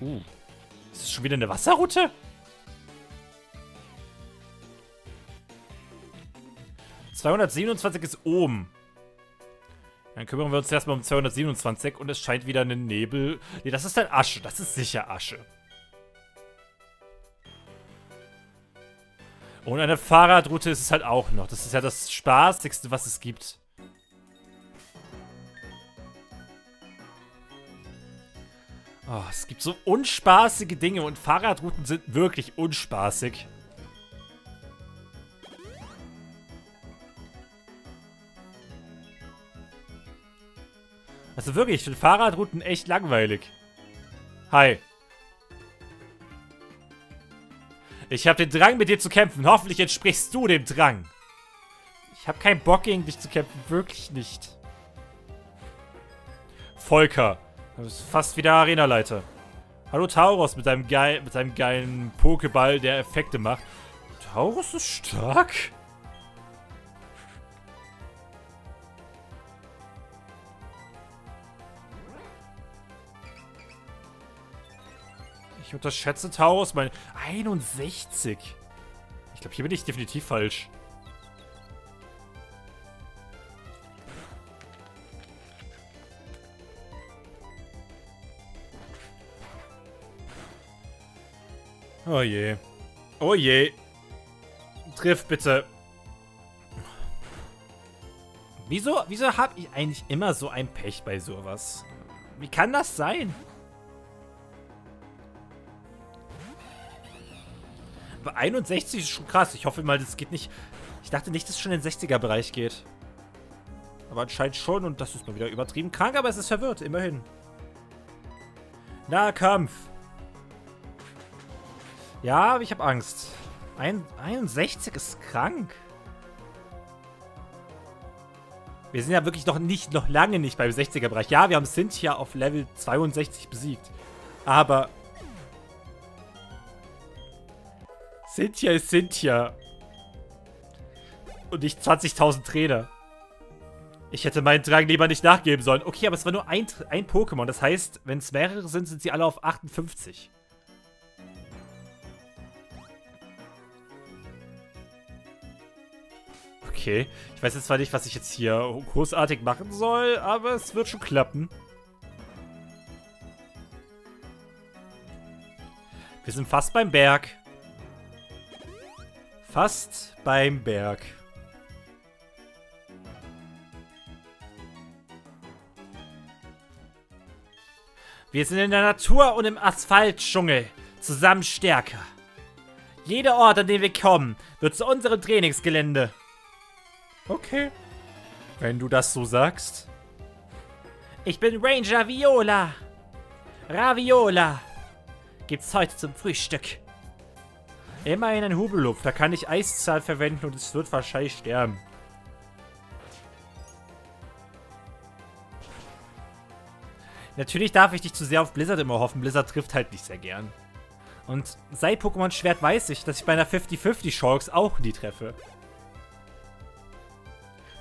Uh. Ist das schon wieder eine Wasserroute? 227 ist oben. Dann kümmern wir uns erstmal um 227 und es scheint wieder ein Nebel. Ne, das ist halt Asche. Das ist sicher Asche. Und eine Fahrradroute ist es halt auch noch. Das ist ja das Spaßigste, was es gibt. Oh, es gibt so unspaßige Dinge und Fahrradrouten sind wirklich unspaßig. Also wirklich, ich finde Fahrradrouten echt langweilig. Hi. Ich habe den Drang, mit dir zu kämpfen. Hoffentlich entsprichst du dem Drang. Ich habe keinen Bock, gegen dich zu kämpfen. Wirklich nicht. Volker. Du bist fast wieder Arenaleiter. Hallo Tauros mit deinem, geil, mit deinem geilen Pokéball, der Effekte macht. Tauros ist stark? Ich unterschätze Taurus. Mein 61. Ich glaube, hier bin ich definitiv falsch. Oh je. Oh je. Triff bitte. Wieso, wieso habe ich eigentlich immer so ein Pech bei sowas? Wie kann das sein? Aber 61 ist schon krass. Ich hoffe mal, das geht nicht... Ich dachte nicht, dass es schon in den 60er-Bereich geht. Aber anscheinend schon und das ist mal wieder übertrieben krank, aber es ist verwirrt, immerhin. Nahkampf. Ja, aber ich habe Angst. Ein, 61 ist krank. Wir sind ja wirklich noch nicht, noch lange nicht beim 60er-Bereich. Ja, wir haben Cynthia auf Level 62 besiegt. Aber... Cynthia ist Cynthia. Und nicht 20.000 Trainer. Ich hätte meinen Drang lieber nicht nachgeben sollen. Okay, aber es war nur ein, ein Pokémon. Das heißt, wenn es mehrere sind, sind sie alle auf 58. Okay. Ich weiß jetzt zwar nicht, was ich jetzt hier großartig machen soll, aber es wird schon klappen. Wir sind fast beim Berg. Fast beim Berg. Wir sind in der Natur und im Asphaltdschungel. Zusammen stärker. Jeder Ort, an den wir kommen, wird zu unserem Trainingsgelände. Okay. Wenn du das so sagst. Ich bin Ranger Viola. Raviola. Gibt's heute zum Frühstück. Immerhin ein Hubelupf. Da kann ich Eiszahl verwenden und es wird wahrscheinlich sterben. Natürlich darf ich nicht zu sehr auf Blizzard immer hoffen. Blizzard trifft halt nicht sehr gern. Und seit Pokémon Schwert weiß ich, dass ich bei einer 50-50 Chance auch nie treffe.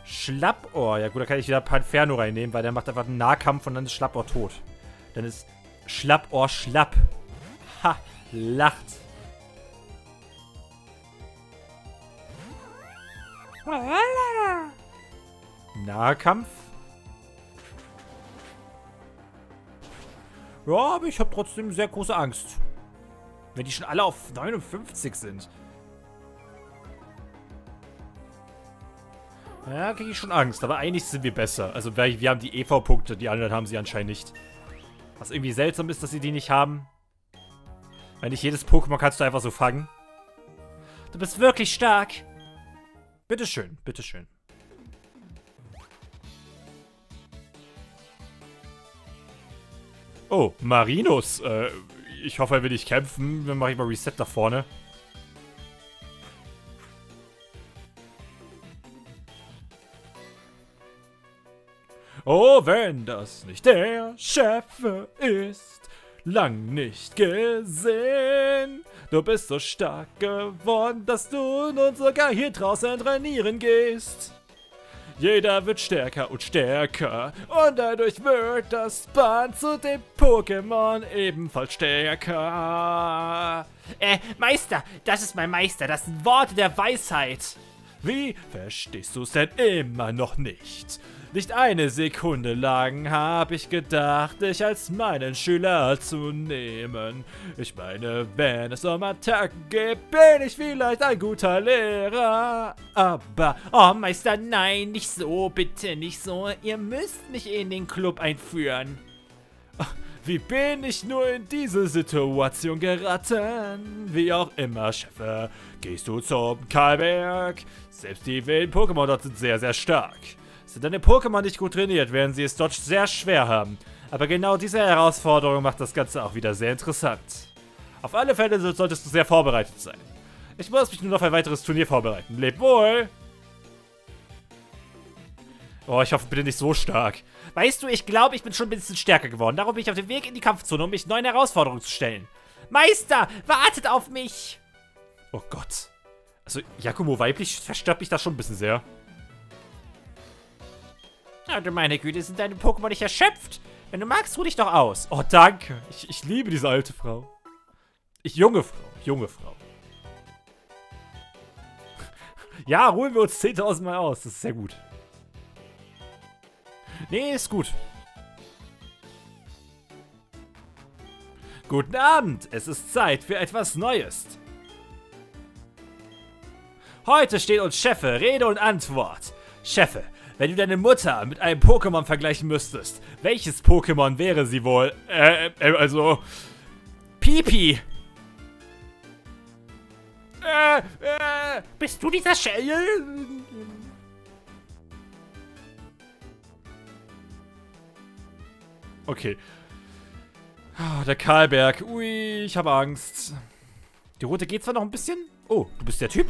Schlappohr. Ja gut, da kann ich wieder Panferno reinnehmen, weil der macht einfach einen Nahkampf und dann ist Schlappohr tot. Dann ist Schlappohr schlapp. Ha, lacht. Nahkampf. Ja, aber ich habe trotzdem sehr große Angst. Wenn die schon alle auf 59 sind. Ja, kriege ich schon Angst. Aber eigentlich sind wir besser. Also wir haben die EV-Punkte, die anderen haben sie anscheinend nicht. Was irgendwie seltsam ist, dass sie die nicht haben. Weil nicht jedes Pokémon kannst du einfach so fangen. Du bist wirklich stark. Bitteschön, bitteschön. Oh, Marinus. Äh, ich hoffe, er will nicht kämpfen. Dann mache ich mal Reset da vorne. Oh, wenn das nicht der Chef ist, lang nicht gesehen. Du bist so stark geworden, dass du nun sogar hier draußen trainieren gehst. Jeder wird stärker und stärker. Und dadurch wird das Band zu dem Pokémon ebenfalls stärker. Äh, Meister, das ist mein Meister. Das sind Worte der Weisheit. Wie verstehst du es denn immer noch nicht? Nicht eine Sekunde lang habe ich gedacht, dich als meinen Schüler zu nehmen. Ich meine, wenn es um Attacken geht, bin ich vielleicht ein guter Lehrer. Aber, oh Meister, nein, nicht so, bitte nicht so. Ihr müsst mich in den Club einführen. Wie bin ich nur in diese Situation geraten? Wie auch immer, Chefe, gehst du zum Kalberg. Selbst die wilden Pokémon dort sind sehr, sehr stark. Sind deine Pokémon nicht gut trainiert, werden sie es dort sehr schwer haben. Aber genau diese Herausforderung macht das Ganze auch wieder sehr interessant. Auf alle Fälle solltest du sehr vorbereitet sein. Ich muss mich nur auf ein weiteres Turnier vorbereiten. Leb wohl! Oh, ich hoffe bitte nicht so stark. Weißt du, ich glaube, ich bin schon ein bisschen stärker geworden. Darum bin ich auf dem Weg in die Kampfzone, um mich neuen Herausforderungen zu stellen. Meister, wartet auf mich! Oh Gott. Also, Yakumo weiblich verstört mich das schon ein bisschen sehr. Ja, du meine Güte, sind deine Pokémon nicht erschöpft? Wenn du magst, ruh dich doch aus. Oh, danke. Ich, ich liebe diese alte Frau. Ich, junge Frau. Junge Frau. ja, ruhen wir uns 10.000 Mal aus. Das ist sehr gut. Nee, ist gut. Guten Abend. Es ist Zeit für etwas Neues. Heute steht uns Chefe Rede und Antwort. Chefe, wenn du deine Mutter mit einem Pokémon vergleichen müsstest, welches Pokémon wäre sie wohl? Äh, äh also... Pipi! Äh, äh, bist du dieser Shell? Okay. Oh, der Karlberg. Ui, ich habe Angst. Die Route geht zwar noch ein bisschen. Oh, du bist der Typ?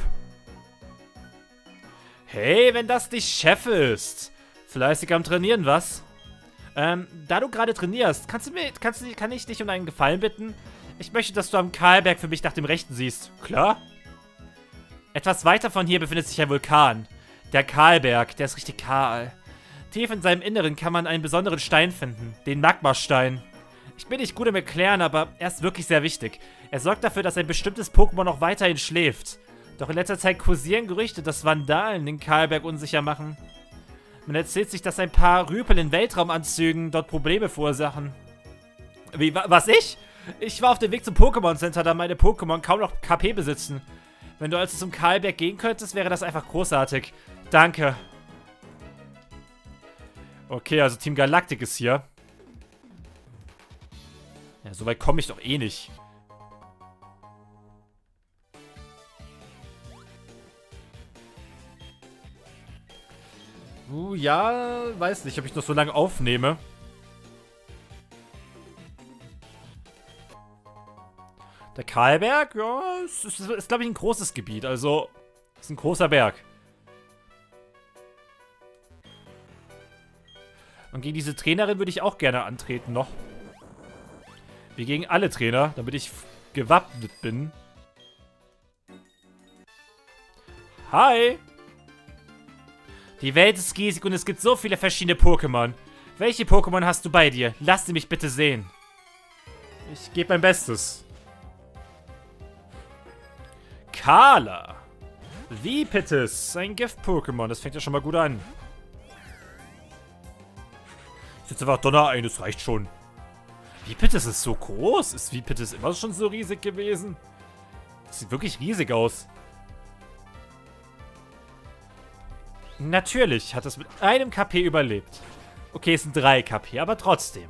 Hey, wenn das die Chef ist. Fleißig am Trainieren, was? Ähm, da du gerade trainierst, kannst du mir, kannst du, kann ich dich um einen Gefallen bitten? Ich möchte, dass du am Karlberg für mich nach dem Rechten siehst. Klar? Etwas weiter von hier befindet sich ein Vulkan. Der Karlberg, der ist richtig kahl. Tief in seinem Inneren kann man einen besonderen Stein finden, den Magmastein. Ich bin nicht gut im Erklären, aber er ist wirklich sehr wichtig. Er sorgt dafür, dass ein bestimmtes Pokémon noch weiterhin schläft. Doch in letzter Zeit kursieren Gerüchte, dass Vandalen den Karlberg unsicher machen. Man erzählt sich, dass ein paar Rüpel in Weltraumanzügen dort Probleme verursachen. Wie, wa was, ich? Ich war auf dem Weg zum Pokémon Center, da meine Pokémon kaum noch KP besitzen. Wenn du also zum Karlberg gehen könntest, wäre das einfach großartig. Danke. Okay, also Team Galactic ist hier. Ja, so weit komme ich doch eh nicht. Uh, ja, weiß nicht, ob ich noch so lange aufnehme. Der Karlberg, ja, ist, ist, ist glaube ich, ein großes Gebiet. Also, ist ein großer Berg. Und gegen diese Trainerin würde ich auch gerne antreten noch. Wie gegen alle Trainer, damit ich gewappnet bin. Hi! Die Welt ist riesig und es gibt so viele verschiedene Pokémon. Welche Pokémon hast du bei dir? Lass sie mich bitte sehen. Ich gebe mein Bestes. Kala. Vipetis. Ein Gift-Pokémon. Das fängt ja schon mal gut an. Ich setze einfach Donner ein, das reicht schon. Vipetis ist so groß. Ist Vipetis immer schon so riesig gewesen? Das sieht wirklich riesig aus. Natürlich hat es mit einem KP überlebt. Okay, es sind drei KP, aber trotzdem.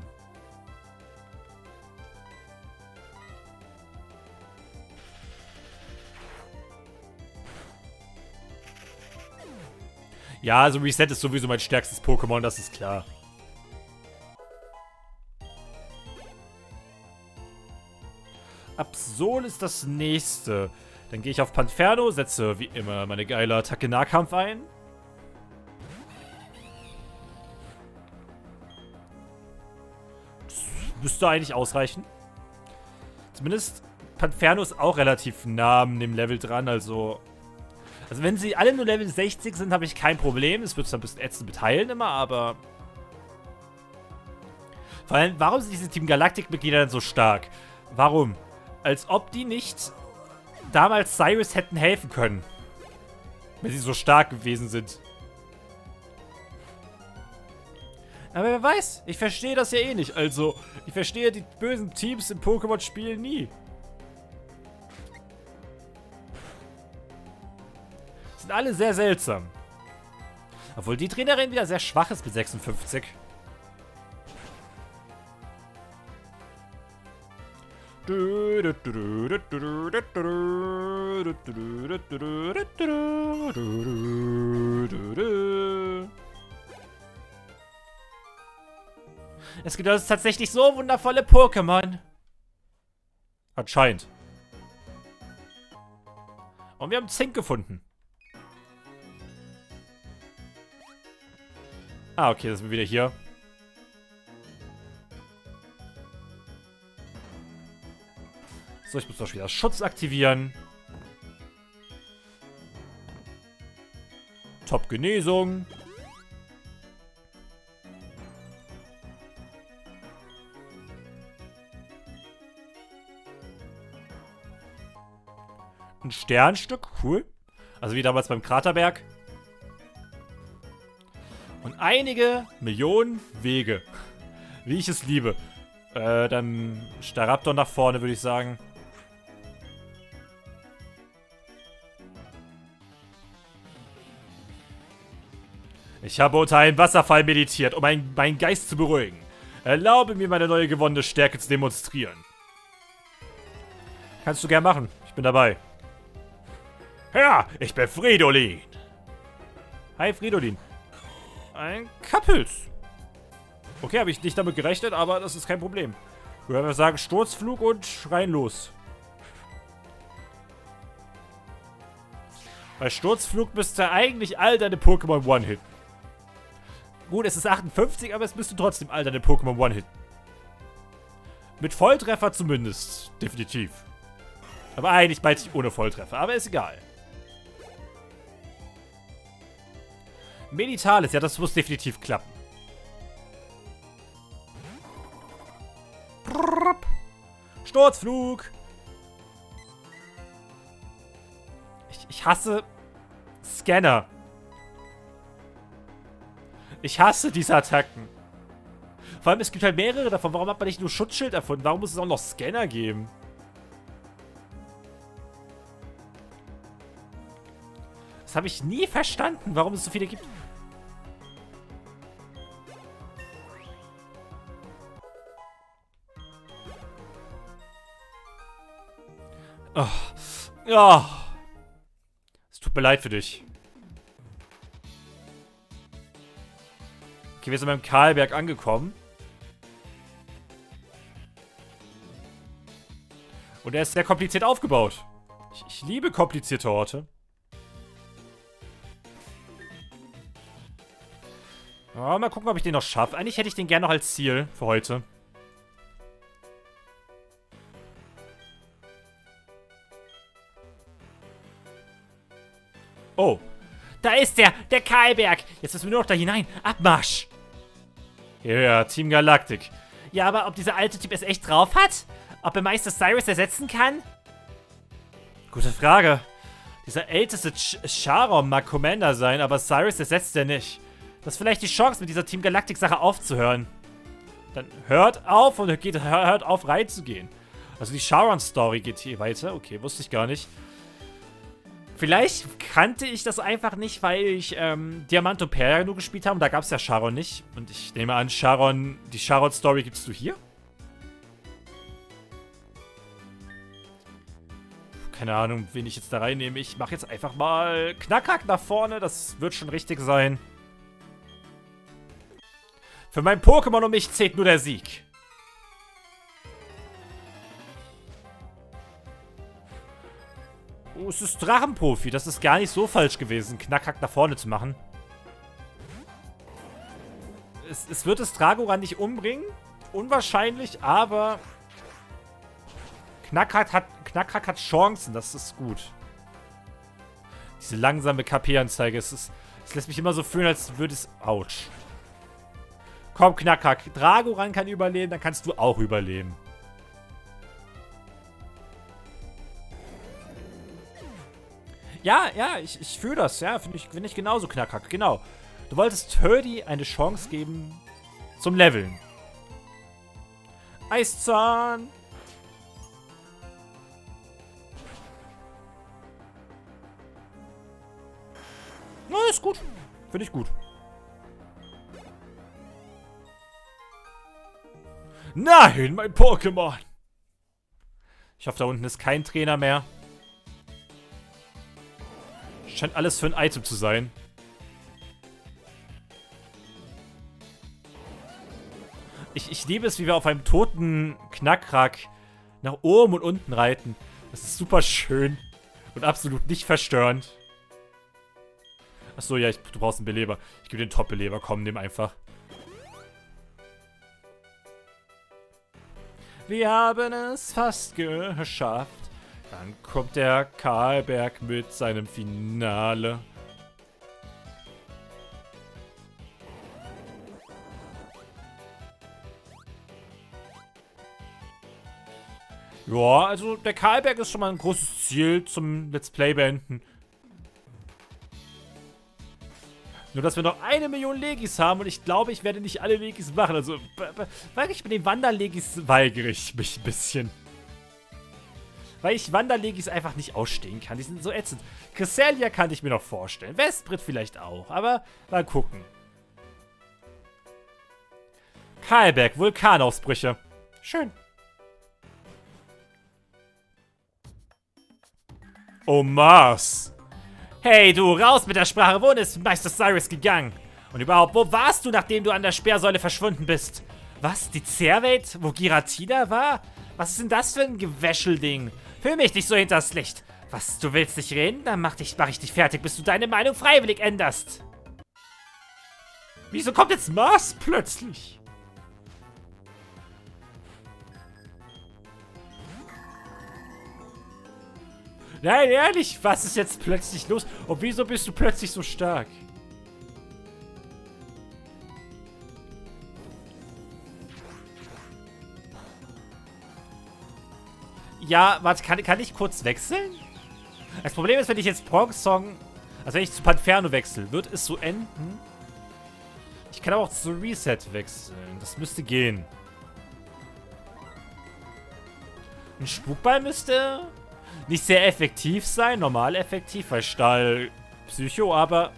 Ja, also Reset ist sowieso mein stärkstes Pokémon, das ist klar. Absol ist das nächste. Dann gehe ich auf Panferno, setze wie immer meine geile Attacke Nahkampf ein. Müsste eigentlich ausreichen. Zumindest Panferno ist auch relativ nah an dem Level dran, also... Also wenn sie alle nur Level 60 sind, habe ich kein Problem. Es wird zwar ein bisschen ätzend mit Heilen immer, aber... Vor allem, warum sind diese Team Galactic-Mitglieder denn so stark? Warum? Als ob die nicht damals Cyrus hätten helfen können. Wenn sie so stark gewesen sind. Aber wer weiß, ich verstehe das ja eh nicht. Also, ich verstehe die bösen Teams im Pokémon-Spiel nie. Sind alle sehr seltsam. Obwohl die Trainerin wieder sehr schwach ist mit 56. Es gibt also tatsächlich so wundervolle Pokémon. Anscheinend. Und wir haben Zink gefunden. Ah, okay, das sind wir wieder hier. So, ich muss doch wieder Schutz aktivieren. Top Genesung. Sternstück, cool. Also wie damals beim Kraterberg. Und einige Millionen Wege. Wie ich es liebe. Äh, dann Staraptor nach vorne, würde ich sagen. Ich habe unter einem Wasserfall meditiert, um meinen, Geist zu beruhigen. Erlaube mir, meine neue gewonnene Stärke zu demonstrieren. Kannst du gern machen. Ich bin dabei. Ja, ich bin Fridolin. Hi, Fridolin. Ein Kappels. Okay, habe ich nicht damit gerechnet, aber das ist kein Problem. Ich würde sagen, Sturzflug und rein los. Bei Sturzflug müsste eigentlich all deine Pokémon One-Hitten. Gut, es ist 58, aber es müsste trotzdem all deine Pokémon One-Hitten. Mit Volltreffer zumindest. Definitiv. Aber eigentlich meinte ich ohne Volltreffer, aber ist egal. Meditalis, ja, das muss definitiv klappen. Sturzflug. Ich, ich hasse Scanner. Ich hasse diese Attacken. Vor allem, es gibt halt mehrere davon. Warum hat man nicht nur Schutzschild erfunden? Warum muss es auch noch Scanner geben? Das habe ich nie verstanden, warum es so viele gibt. Oh. Ja. Es tut mir leid für dich. Okay, wir sind beim Karlberg angekommen. Und er ist sehr kompliziert aufgebaut. Ich, ich liebe komplizierte Orte. Ja, mal gucken, ob ich den noch schaffe. Eigentlich hätte ich den gerne noch als Ziel für heute. Oh. Da ist der, der Karlberg. Jetzt müssen wir nur noch da hinein. Abmarsch. Ja, Team Galactic. Ja, aber ob dieser alte Typ es echt drauf hat? Ob er Meister Cyrus ersetzen kann? Gute Frage. Dieser älteste Ch Charon mag Commander sein, aber Cyrus ersetzt er nicht. Das ist vielleicht die Chance, mit dieser Team Galactic-Sache aufzuhören. Dann hört auf und geht, hört auf reinzugehen. Also die Charon-Story geht hier weiter. Okay, wusste ich gar nicht. Vielleicht kannte ich das einfach nicht, weil ich ähm, Diamant und Perla nur gespielt habe. Und da gab es ja Sharon nicht. Und ich nehme an, Sharon, die Sharon-Story gibst du hier? Keine Ahnung, wen ich jetzt da reinnehme. Ich mache jetzt einfach mal Knackhack nach vorne. Das wird schon richtig sein. Für mein Pokémon und mich zählt nur der Sieg. Oh, es ist Drachenprofi. Das ist gar nicht so falsch gewesen, Knackhack nach vorne zu machen. Es, es wird das Dragoran nicht umbringen. Unwahrscheinlich, aber... Knackhack hat, Knackhack hat Chancen. Das ist gut. Diese langsame KP-Anzeige. Es, es lässt mich immer so fühlen, als würde es... Autsch. Komm, Knackhack. Dragoran kann überleben, dann kannst du auch überleben. Ja, ja, ich, ich fühle das. Ja, finde ich, find ich genauso Knackhack. Genau. Du wolltest Turdy eine Chance geben zum Leveln. Eiszahn. Na, ist gut. Finde ich gut. Nein, mein Pokémon. Ich hoffe, da unten ist kein Trainer mehr. Scheint alles für ein Item zu sein. Ich, ich liebe es, wie wir auf einem toten Knackrack nach oben und unten reiten. Das ist super schön. Und absolut nicht verstörend. Achso, ja, ich, du brauchst einen Beleber. Ich gebe den Top-Beleber. Komm, nimm einfach. Wir haben es fast geschafft. Dann kommt der Karlberg mit seinem Finale. Ja, also der Karlberg ist schon mal ein großes Ziel zum Let's Play beenden. Nur, dass wir noch eine Million Legis haben und ich glaube, ich werde nicht alle Legis machen. Also, weil ich mit den Wanderlegis weigere ich mich ein bisschen. Weil ich Wanderlegis einfach nicht ausstehen kann. Die sind so ätzend. Cresselia kann ich mir noch vorstellen. Westbrit vielleicht auch. Aber mal gucken. Karlberg, Vulkanausbrüche. Schön. Oh, Mars. Hey, du, raus mit der Sprache. Wohin ist Meister Cyrus gegangen? Und überhaupt, wo warst du, nachdem du an der Sperrsäule verschwunden bist? Was? Die Zerwelt? Wo Giratina war? Was ist denn das für ein Gewäschelding? Fühl mich nicht so hinters Licht. Was, du willst nicht reden? Dann mach, dich, mach ich dich fertig, bis du deine Meinung freiwillig änderst. Wieso kommt jetzt Mars plötzlich? Nein, ehrlich, was ist jetzt plötzlich los? Und wieso bist du plötzlich so stark? Ja, warte, kann, kann ich kurz wechseln? Das Problem ist, wenn ich jetzt Prong-Song, also wenn ich zu Panferno wechsle, wird es so enden. Ich kann aber auch zu Reset wechseln. Das müsste gehen. Ein Spukball müsste nicht sehr effektiv sein. Normal effektiv, weil Stahl Psycho, aber...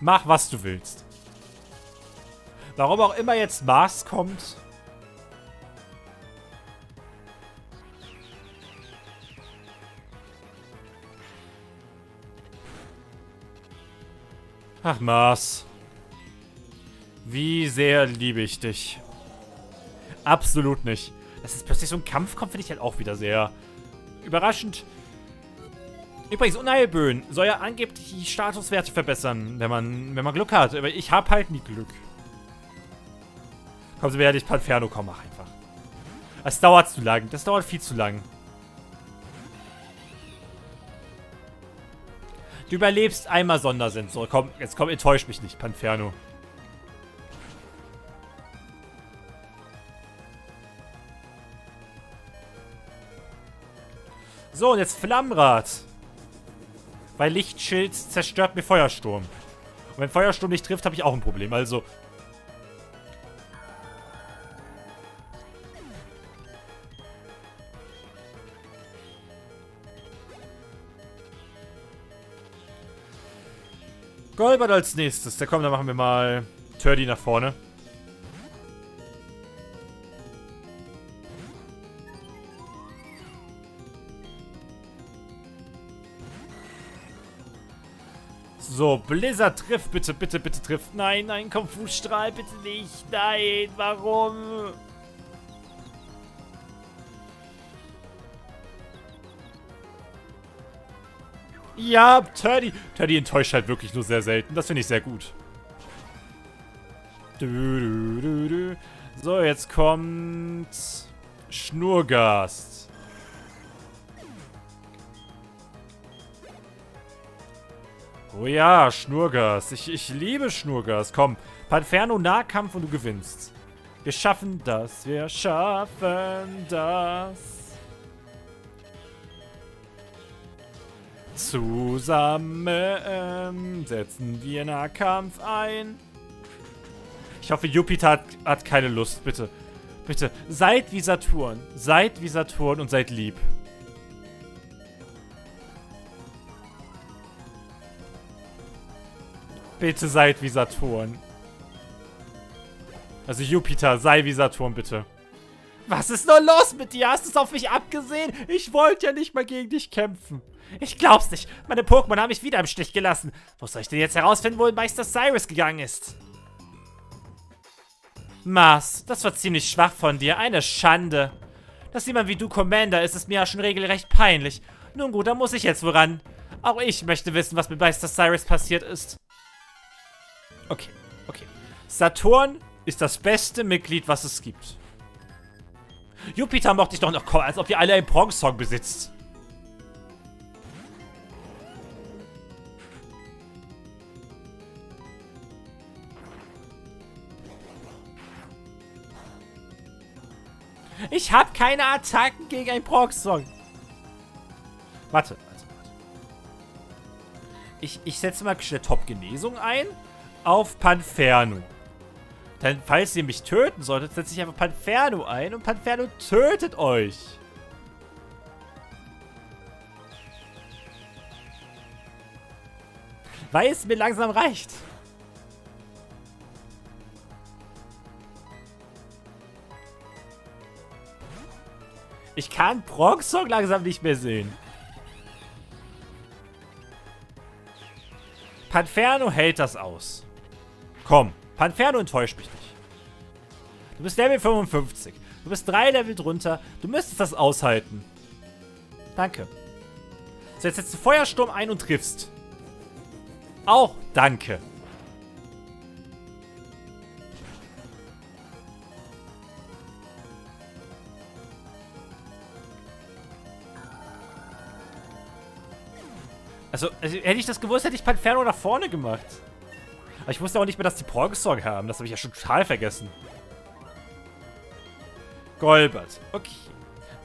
Mach, was du willst. Warum auch immer jetzt Mars kommt. Ach, Mars. Wie sehr liebe ich dich. Absolut nicht. Dass es plötzlich so ein Kampf kommt, finde ich halt auch wieder sehr überraschend. Übrigens, Unheilböen soll ja angeblich die Statuswerte verbessern, wenn man, wenn man Glück hat. Aber ich habe halt nie Glück. Komm, so werde ich Panferno, komm, mach einfach. Das dauert zu lang. Das dauert viel zu lang. Du überlebst einmal Sondersensor. Komm, jetzt komm, enttäusch mich nicht, Panferno. So, und jetzt Flammrad. Weil Lichtschild zerstört mir Feuersturm. Und wenn Feuersturm nicht trifft, habe ich auch ein Problem. Also... Golbert als nächstes. Da komm, dann machen wir mal Turdy nach vorne. So, Blizzard trifft, bitte, bitte, bitte trifft. Nein, nein, komm, Fußstrahl, bitte nicht. Nein, warum? Ja, Teddy. Teddy enttäuscht halt wirklich nur sehr selten. Das finde ich sehr gut. So, jetzt kommt Schnurgast. Oh ja, Schnurgas. Ich, ich liebe Schnurgas. Komm, Panferno Nahkampf und du gewinnst. Wir schaffen das. Wir schaffen das. Zusammen setzen wir Nahkampf ein. Ich hoffe, Jupiter hat, hat keine Lust. Bitte. Bitte. Seid wie Saturn. Seid wie Saturn und seid lieb. Bitte seid wie Saturn. Also Jupiter, sei wie Saturn, bitte. Was ist nur los mit dir? Hast du es auf mich abgesehen? Ich wollte ja nicht mal gegen dich kämpfen. Ich glaub's nicht. Meine Pokémon haben mich wieder im Stich gelassen. Wo soll ich denn jetzt herausfinden, wo Meister Cyrus gegangen ist? Mars, das war ziemlich schwach von dir. Eine Schande. Dass jemand wie du Commander ist, ist mir ja schon regelrecht peinlich. Nun gut, da muss ich jetzt woran. Auch ich möchte wissen, was mit Meister Cyrus passiert ist. Okay, okay. Saturn ist das beste Mitglied, was es gibt. Jupiter mochte ich doch noch als ob ihr alle einen Bronze-Song besitzt. Ich habe keine Attacken gegen einen Bronze-Song. Warte, warte, warte. Ich, ich setze mal schnell Top-Genesung ein auf Panferno. Denn falls ihr mich töten solltet, setze ich einfach Panferno ein und Panferno tötet euch. Weil es mir langsam reicht. Ich kann Bronxong langsam nicht mehr sehen. Panferno hält das aus. Komm, Panferno enttäuscht mich nicht. Du bist Level 55. Du bist drei Level drunter. Du müsstest das aushalten. Danke. So, jetzt setzt du Feuersturm ein und triffst. Auch danke. Also, also, hätte ich das gewusst, hätte ich Panferno nach vorne gemacht. Aber ich wusste auch nicht mehr, dass die Progsorg haben. Das habe ich ja schon total vergessen. Golbert. Okay.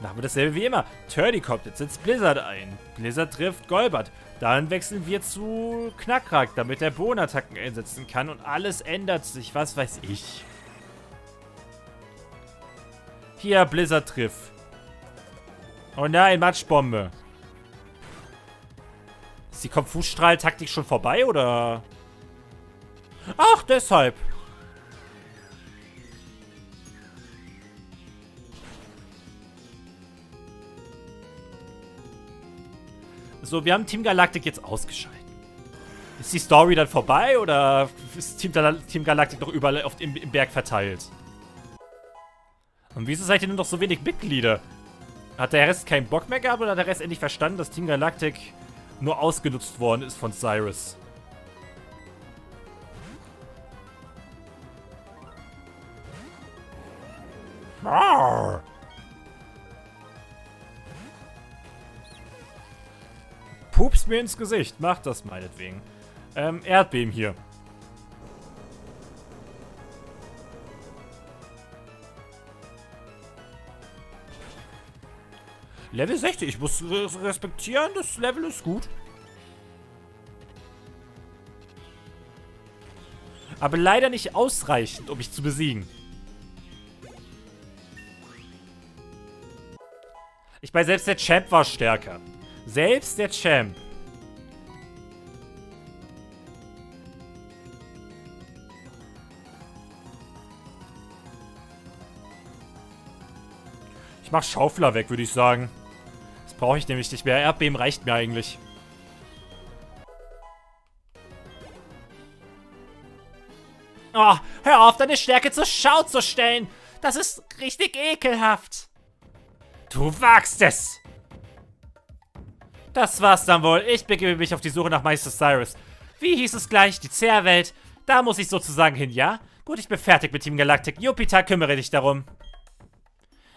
Haben wir dasselbe wie immer. Turdy kommt, jetzt setzt Blizzard ein. Blizzard trifft Golbert. Dann wechseln wir zu Knackrak, damit er Bohnenattacken einsetzen kann. Und alles ändert sich. Was weiß ich. Hier, Blizzard trifft. Oh nein, Matschbombe. Ist die Konfusstrahl-Taktik schon vorbei, oder? Ach, deshalb. So, wir haben Team Galactic jetzt ausgeschaltet. Ist die Story dann vorbei oder ist Team, Team Galactic noch überall auf, im, im Berg verteilt? Und wieso seid ihr nur noch so wenig Mitglieder? Hat der Rest keinen Bock mehr gehabt oder hat der Rest endlich verstanden, dass Team Galactic nur ausgenutzt worden ist von Cyrus. Arr. Pups mir ins Gesicht. Mach das meinetwegen. Ähm, Erdbeben hier. Level 60. Ich muss respektieren, das Level ist gut. Aber leider nicht ausreichend, um mich zu besiegen. Ich meine, selbst der Champ war stärker. Selbst der Champ. Ich mach Schaufler weg, würde ich sagen. Das brauche ich nämlich nicht mehr. Erdbeben reicht mir eigentlich. Oh, hör auf, deine Stärke zur Schau zu stellen. Das ist richtig ekelhaft. Du wagst es. Das war's dann wohl. Ich begebe mich auf die Suche nach Meister Cyrus. Wie hieß es gleich? Die Zerrwelt. Da muss ich sozusagen hin, ja? Gut, ich bin fertig mit Team Galactic. Jupiter, kümmere dich darum.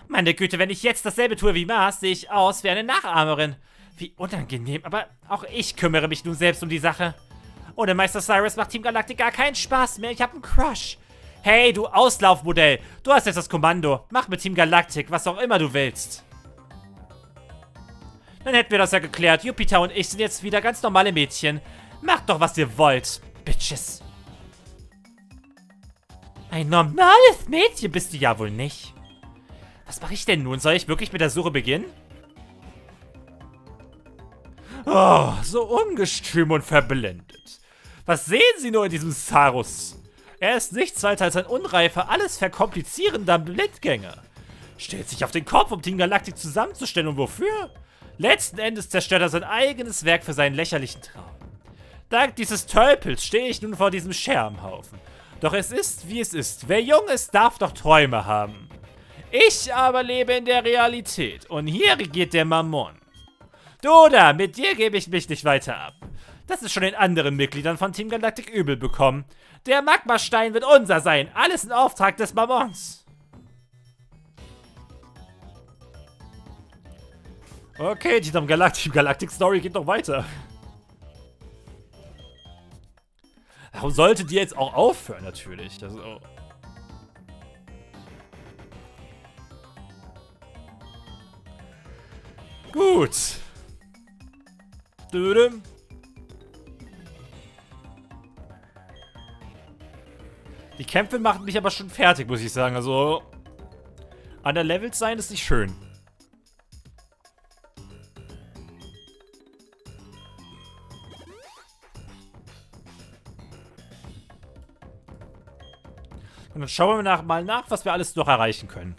Meine Güte, wenn ich jetzt dasselbe tue wie Mars, sehe ich aus wie eine Nachahmerin. Wie unangenehm, aber auch ich kümmere mich nun selbst um die Sache. Ohne Meister Cyrus macht Team Galactic gar keinen Spaß mehr. Ich habe einen Crush. Hey, du Auslaufmodell. Du hast jetzt das Kommando. Mach mit Team Galactic, was auch immer du willst. Dann hätten wir das ja geklärt. Jupiter und ich sind jetzt wieder ganz normale Mädchen. Macht doch, was ihr wollt, Bitches. Ein normales Mädchen bist du ja wohl nicht. Was mache ich denn nun? Soll ich wirklich mit der Suche beginnen? Oh, so ungestüm und verblendet. Was sehen Sie nur in diesem Sarus? Er ist nichts weiter als ein unreifer, alles verkomplizierender Blindgänger. Stellt sich auf den Kopf, um Team Galactic zusammenzustellen und wofür? Letzten Endes zerstört er sein eigenes Werk für seinen lächerlichen Traum. Dank dieses Tölpels stehe ich nun vor diesem Scherbenhaufen. Doch es ist, wie es ist. Wer jung ist, darf doch Träume haben. Ich aber lebe in der Realität und hier regiert der Mammon. Du da, mit dir gebe ich mich nicht weiter ab. Das ist schon den anderen Mitgliedern von Team Galactic übel bekommen. Der Magmastein wird unser sein. Alles in Auftrag des Mammons. Okay, die Team Galactic, Galactic Story geht noch weiter. Warum sollte die jetzt auch aufhören, natürlich? Also, Gut. Dödem. Die Kämpfe machen mich aber schon fertig, muss ich sagen. Also, an der Levels sein ist nicht schön. Und dann schauen wir nach, mal nach, was wir alles noch erreichen können.